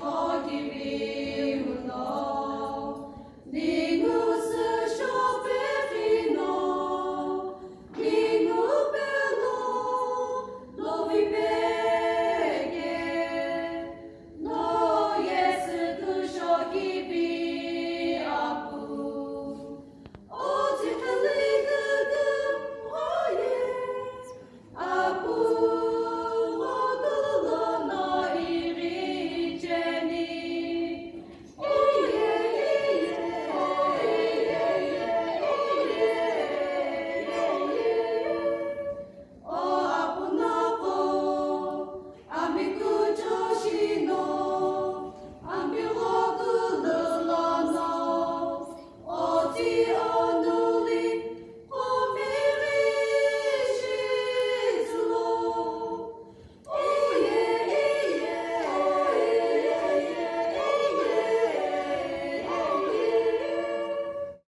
forgive